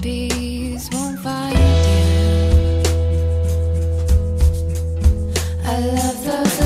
bees won't find you. I love those.